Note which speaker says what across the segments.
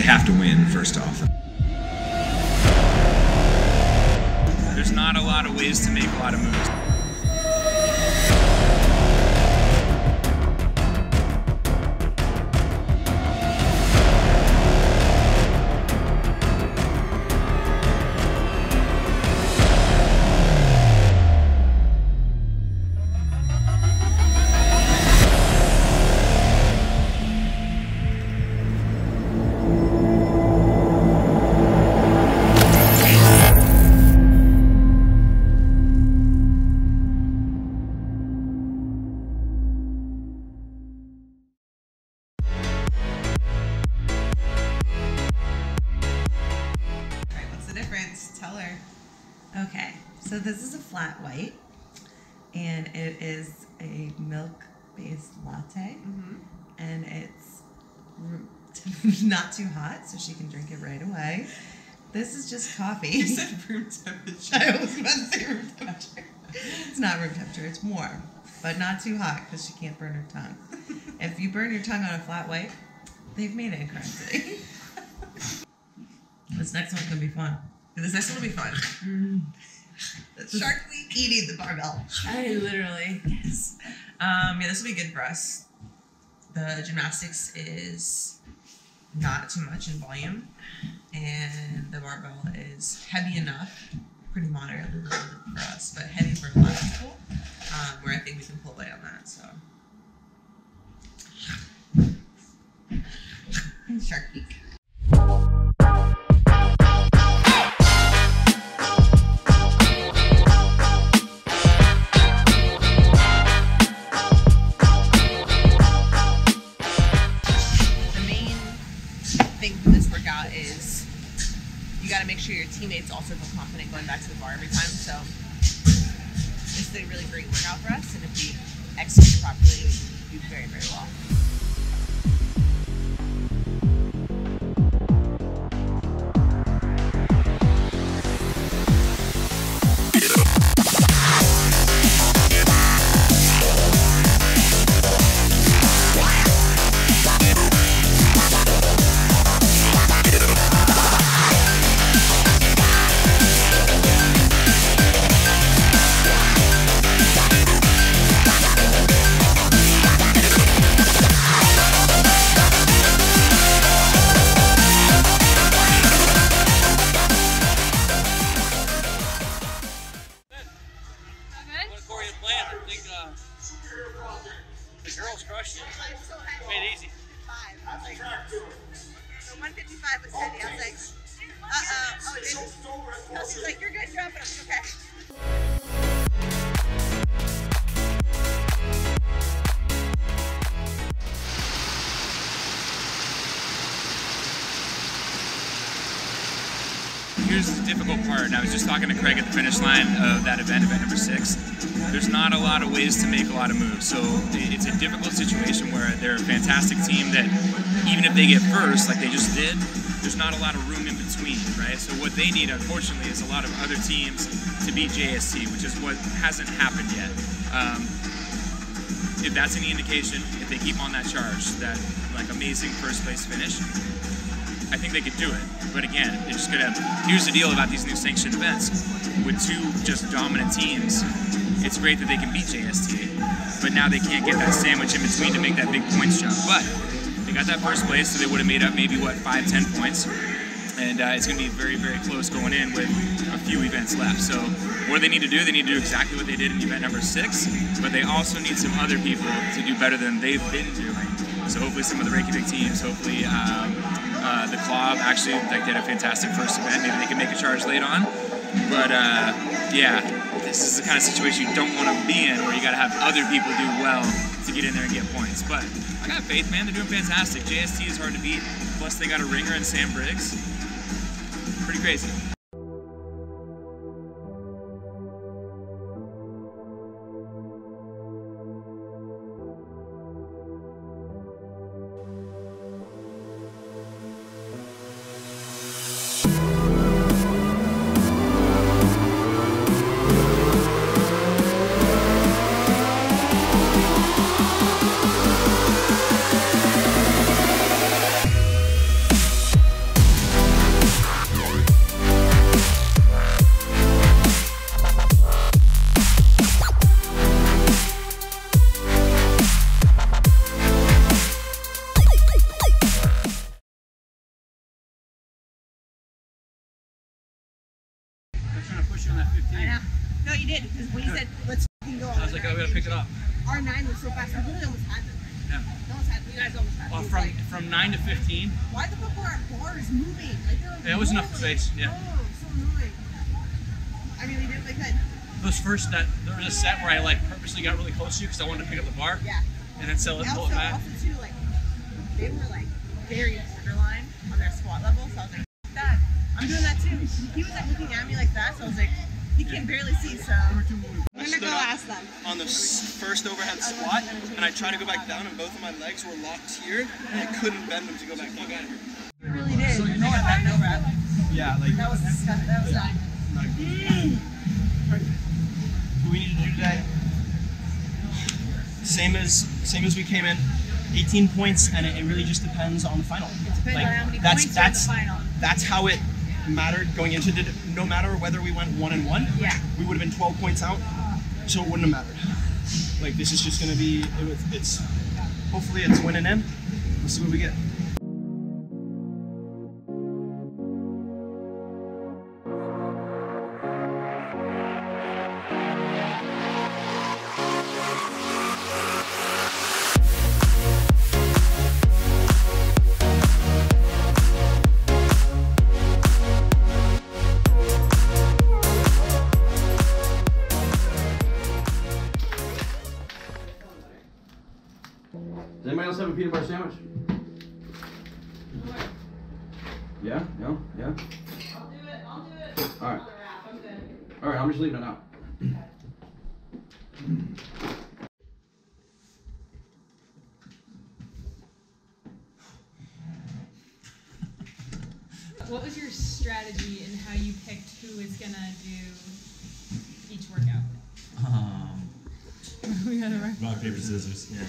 Speaker 1: they have to win first off.
Speaker 2: There's not a lot of ways to make a lot of moves.
Speaker 3: Flat white, and it is a milk-based latte, mm-hmm. and it's not too hot, so she can drink it right away. This is just coffee.
Speaker 4: You said room temperature.
Speaker 3: I was about to say room temperature. It's not room temperature. It's warm, but not too hot because she can't burn her tongue. if you burn your tongue on a flat white, they've made it incorrectly. this next one's gonna be fun.
Speaker 4: This next one will be fun. Mm.
Speaker 3: Shark Week eating the barbell.
Speaker 4: I literally yes. Um, yeah, this will be good for us. The gymnastics is not too much in volume, and the barbell is heavy enough, pretty moderately loaded for us, but heavy for a lot of people. Um, where I think we can pull away on that. So
Speaker 3: Shark Week.
Speaker 4: Is you got to make sure your teammates also feel confident going back to the bar every time. So this is a really great workout for us, and if we execute properly, we do very, very well.
Speaker 3: 155 was heavy. I was like, uh oh. She's like, you're good, drop it. Okay.
Speaker 2: Here's the difficult part, and I was just talking to Craig at the finish line of that event, event number six. There's not a lot of ways to make a lot of moves, so it's a difficult situation where they're a fantastic team that even if they get first, like they just did, there's not a lot of room in between, right? So what they need, unfortunately, is a lot of other teams to beat JST, which is what hasn't happened yet. Um, if that's any indication, if they keep on that charge, that like amazing first place finish, I think they could do it. But again, they just gotta. Here's the deal about these new sanctioned events: with two just dominant teams, it's great that they can beat JST, but now they can't get that sandwich in between to make that big points jump. But they got that first place, so they would have made up maybe what five, ten points, and uh, it's gonna be very, very close going in with a few events left. So what do they need to do? They need to do exactly what they did in event number six, but they also need some other people to do better than they've been doing. So hopefully some of the Reykjavik teams, hopefully um, uh, the club actually like did a fantastic first event. Maybe they can make a charge late on. But uh, yeah, this is the kind of situation you don't want to be in, where you got to have other people do well to get in there and get points. But got faith, man. They're doing fantastic. JST is hard to beat. Plus they got a ringer and Sam Briggs. Pretty crazy.
Speaker 1: So fast. We literally almost had them.
Speaker 5: Yeah.
Speaker 1: Almost had. You guys almost had.
Speaker 5: From
Speaker 1: like,
Speaker 5: from nine to fifteen.
Speaker 1: why the fuck were our bars moving? Like were
Speaker 5: Yeah, it was enough space, yeah.
Speaker 1: Oh, so annoying. I mean, we did what we could.
Speaker 5: Those first that there was a set where I like purposely got really close to you because I wanted to pick up the bar
Speaker 1: Yeah.
Speaker 5: and then sell it, pull it back.
Speaker 1: also too, like they were like very borderline on their squat level. So I was like, that. I'm doing that too. He was like looking at me like that. So I was like, he can barely see. So I'm gonna go ask them.
Speaker 6: on the first overhead squat, and I tried to go back down, and both of my legs were locked here, and I couldn't bend them to go back down.
Speaker 1: We really did.
Speaker 4: So you know what that no rep?
Speaker 6: Yeah, like
Speaker 4: That was disgusting. That was not. Mm.
Speaker 6: what we need to do today. Same as same as we came in, 18 points, and it, it really just depends on the final.
Speaker 1: Depends
Speaker 6: Like,
Speaker 1: on how many
Speaker 6: that's
Speaker 1: points are in the final.
Speaker 6: that's how it mattered going into the. No matter whether we went one and one,
Speaker 1: Yeah.
Speaker 6: we would have been 12 points out, so it wouldn't have mattered. Like this is just gonna be. It was, it's hopefully it's winning in. We'll see what we get.
Speaker 7: What was your strategy and how you picked who was gonna do each workout?
Speaker 8: Um,
Speaker 7: we got it right.
Speaker 8: rock paper scissors. Yeah.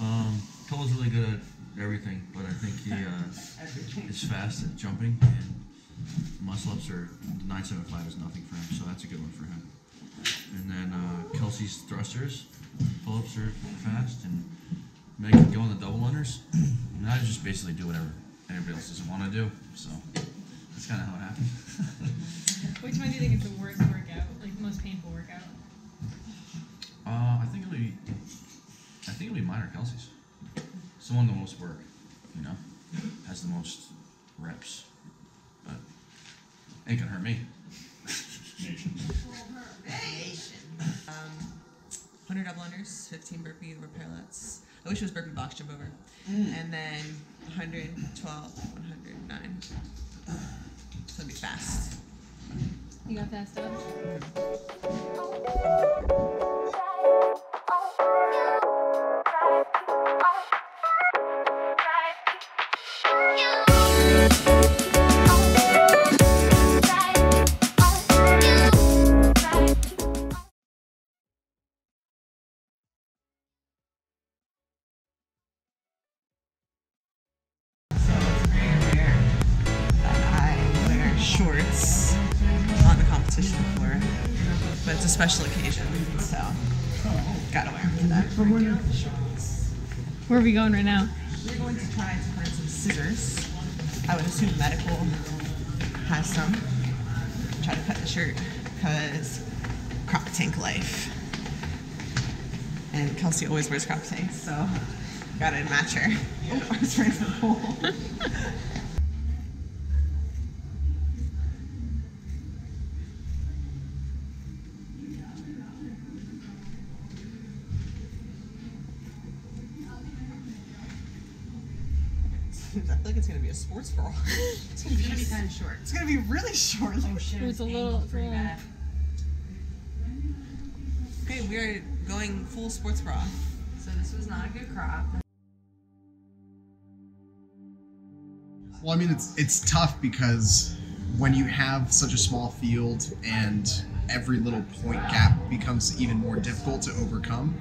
Speaker 8: Um, Cole's really good at everything, but I think he uh, is fast at jumping and muscle ups are nine seven five is nothing for him, so that's a good one for him. And then uh, Kelsey's thrusters, pull ups are fast, and Meg can go on the double unders. And I just basically do whatever anybody else doesn't want to do, so that's kind of how it happened.
Speaker 7: Which one do you think is the worst workout? Like the most painful workout?
Speaker 8: Uh, I think it'll be. I think it'll be mine or Kelsey's. Someone the the most work, you know, has the most reps, but ain't gonna hurt me.
Speaker 4: Um, 100 double unders, 15 burpee over parallettes. I wish it was burpee box jump over. And then 112, 109. So it'd be fast.
Speaker 7: You got fast up?
Speaker 4: Shorts on the competition floor. But it's a special occasion, so gotta wear them for that.
Speaker 7: Where are we going right now?
Speaker 4: We're going to try to find some scissors. I would assume medical has some. Try to cut the shirt because crop tank life. And Kelsey always wears crop tanks, so gotta match her. Oh, I was trying to pull. Sports bra. It's gonna be,
Speaker 1: kind of short.
Speaker 4: it's gonna be really short.
Speaker 1: Oh shit!
Speaker 7: It was a little- it's a little-
Speaker 4: Okay, we are going full sports bra.
Speaker 1: So this was not a good crop.
Speaker 9: Well, I mean, it's it's tough because when you have such a small field and every little point gap becomes even more difficult to overcome.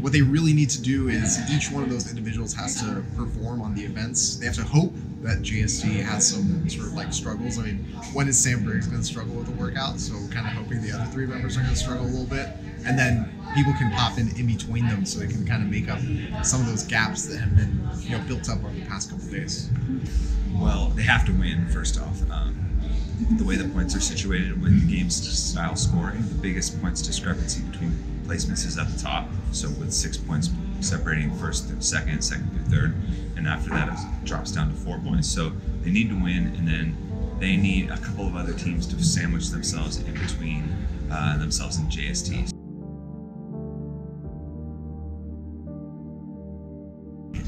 Speaker 9: What they really need to do is each one of those individuals has to perform on the events. They have to hope that JST has some sort of like struggles. I mean, when is Sam Briggs going to struggle with a workout? So kind of hoping the other three members are going to struggle a little bit, and then people can pop in in between them so they can kind of make up some of those gaps that have been you know built up over the past couple days.
Speaker 10: Well, they have to win first off. Um, the way the points are situated with the game's style scoring, the biggest points discrepancy between placements is at the top. So with six points separating first, through second, second through third, and after that it drops down to four points. So they need to win, and then they need a couple of other teams to sandwich themselves in between uh, themselves and JST.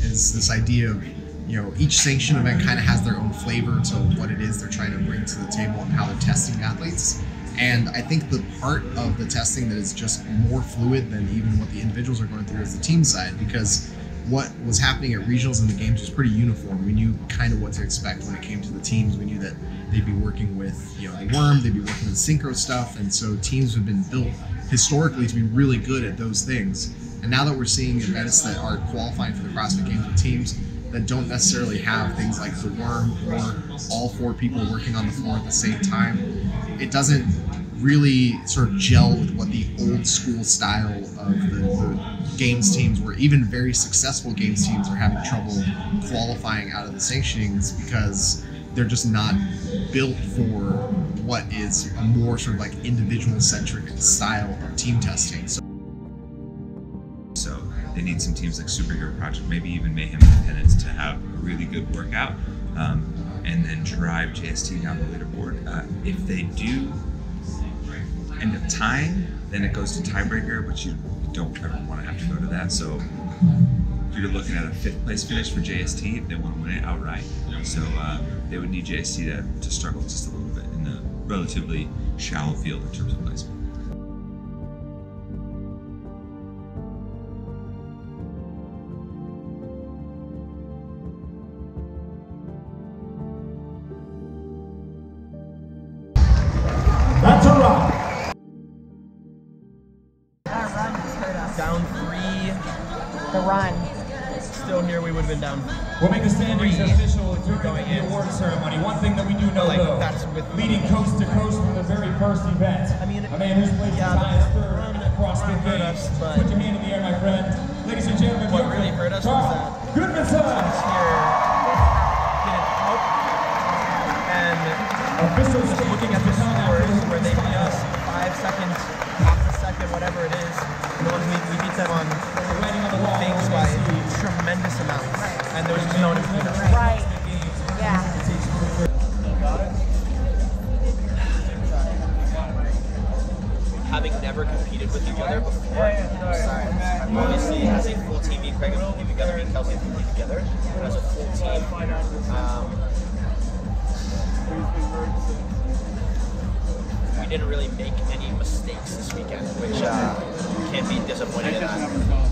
Speaker 9: is this idea of you know each sanction event kind of has their own flavor to what it is they're trying to bring to the table and how they're testing athletes and i think the part of the testing that is just more fluid than even what the individuals are going through is the team side because what was happening at regionals and the games was pretty uniform. We knew kind of what to expect when it came to the teams. We knew that they'd be working with you know the worm they'd be working with synchro stuff and so teams have been built historically to be really good at those things. And now that we're seeing events that are qualifying for the CrossFit Games with teams that don't necessarily have things like the worm or all four people working on the floor at the same time, it doesn't really sort of gel with what the old school style of the, the games teams were. Even very successful games teams are having trouble qualifying out of the sanctionings because they're just not built for what is a more sort of like individual centric style of team testing. So
Speaker 10: they need some teams like Superhero Project, maybe even Mayhem Independence to have a really good workout um, and then drive JST down the leaderboard. Uh, if they do end up tying, then it goes to tiebreaker, which you don't ever want to have to go to that. So if you're looking at a fifth place finish for JST, they want to win it outright. So uh, they would need JST to, to struggle just a little bit in a relatively shallow field in terms of placement.
Speaker 4: The run.
Speaker 11: Still here, we would have been down.
Speaker 2: We'll make the standings
Speaker 11: three.
Speaker 2: official during
Speaker 11: Going
Speaker 2: the
Speaker 11: in.
Speaker 2: award ceremony. One thing that we do know
Speaker 11: Like,
Speaker 2: though,
Speaker 11: that's with-
Speaker 2: leading coast to coast from the very first event,
Speaker 11: I mean,
Speaker 2: a man who's placed
Speaker 11: yeah,
Speaker 2: as high as
Speaker 11: the
Speaker 2: third
Speaker 11: run-
Speaker 2: at the CrossFit Games. Put your hand in the air, my friend. Ladies and gentlemen,
Speaker 11: What
Speaker 2: welcome
Speaker 11: really hurt us was
Speaker 2: Karl
Speaker 11: that
Speaker 2: Gudmundsson.
Speaker 11: This here. And
Speaker 2: Official
Speaker 11: just looking at the scores where they beat us five seconds, half a second, whatever it is, the ones we, we beat them on things by tremendous amounts. And there was just no one to beat.
Speaker 4: Right. Yeah.
Speaker 12: having never competed with each other before. Obviously, as a full team, me and Craig have competed together, me and Kelsey have competed together. And as a full team, um, we didn't really make any mistakes this weekend, which uh, can't be disappointed in that.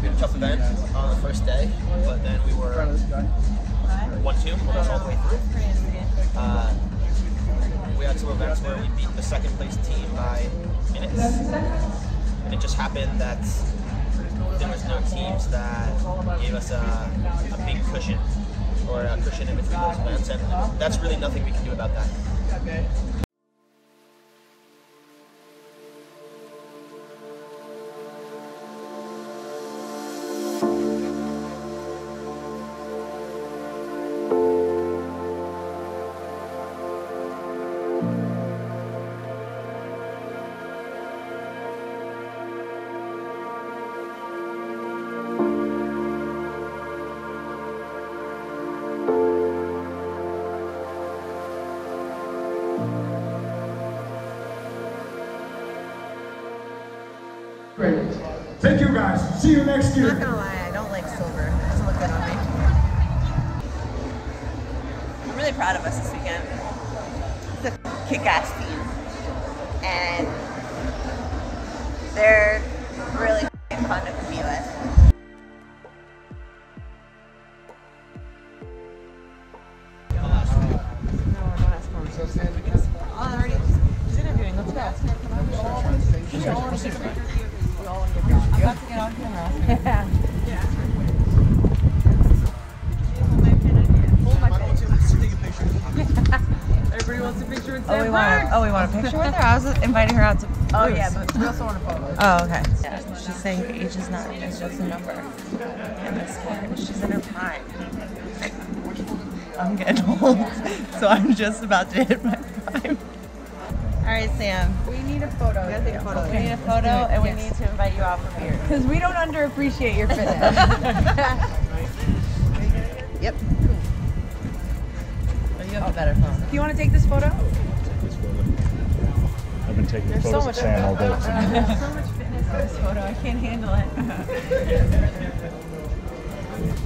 Speaker 12: We had a tough event on the first day, but then we were 1-2, pulled us all the way through. Uh, we had some events where we beat the second place team by minutes. And it just happened that there was no teams that gave us a, a big cushion or a cushion in between those events. And that's really nothing we can do about that.
Speaker 2: Great. Thank you guys. See you next year.
Speaker 4: I'm not gonna lie, I don't like silver. It doesn't look good on me. I'm really proud of us this weekend. It's a kick-ass team, and they're really fun to compete with. I'm about to get on camera. Yeah.
Speaker 13: Everybody wants a picture with
Speaker 3: Oh, we want.
Speaker 13: Park.
Speaker 3: Oh, we want a picture with her. I was inviting her out to.
Speaker 4: Oh yeah, but we also want a photo.
Speaker 3: Oh, okay. Yeah, she's saying age is not, it's just a number in this sport. She's in her prime. I'm getting old, so I'm just about to hit my.
Speaker 4: All right, Sam. We need a photo. We gotta take a photo. We need a photo,
Speaker 13: Let's do it.
Speaker 4: and we need to invite you out for beer.
Speaker 13: Because we don't underappreciate your fitness.
Speaker 4: yep. Oh, you have a better phone.
Speaker 13: Do you want to take this photo?
Speaker 14: I've been taking
Speaker 13: There's so
Speaker 14: photos
Speaker 13: much,
Speaker 14: of Sam all day.
Speaker 13: there's so much fitness in this photo. I can't handle it.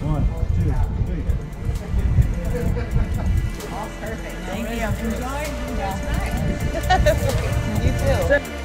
Speaker 14: One, two, three.
Speaker 13: All perfect.
Speaker 4: Thank you.
Speaker 13: Enjoy. Enjoy tonight.
Speaker 4: You too.